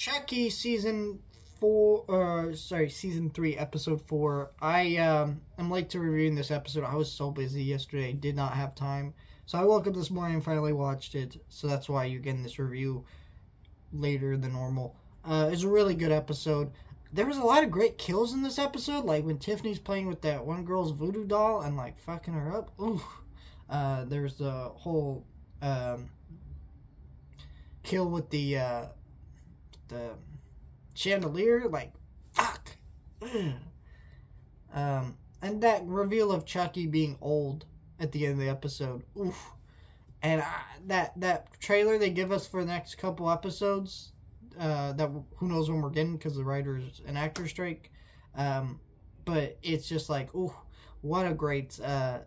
Chucky season four, uh, sorry, season three, episode four. I um, am late to reviewing this episode. I was so busy yesterday, did not have time. So I woke up this morning and finally watched it. So that's why you're getting this review later than normal. Uh, it's a really good episode. There was a lot of great kills in this episode, like when Tiffany's playing with that one girl's voodoo doll and like fucking her up. Ooh. Uh, there's the whole um, kill with the uh, the chandelier. Like fuck. um, and that reveal of Chucky being old at the end of the episode. Oof. And I, that that trailer they give us for the next couple episodes, uh, that who knows when we're getting because the writers and actor strike. Um, but it's just like, ooh, what a great, uh,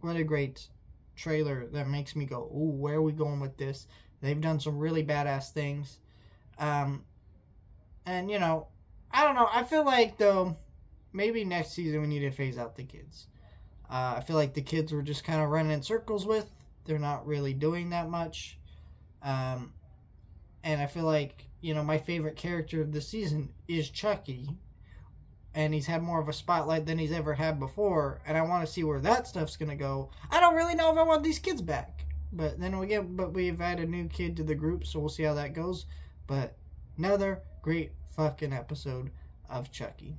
what a great trailer that makes me go, ooh, where are we going with this? They've done some really badass things. Um, and you know, I don't know. I feel like though, maybe next season we need to phase out the kids. Uh, I feel like the kids were just kind of running in circles with. They're not really doing that much. Um, and I feel like, you know, my favorite character of the season is Chucky. And he's had more of a spotlight than he's ever had before. And I want to see where that stuff's to go. I don't really know if I want these kids back. But then we get, but we've added a new kid to the group, so we'll see how that goes. But another great fucking episode of Chucky.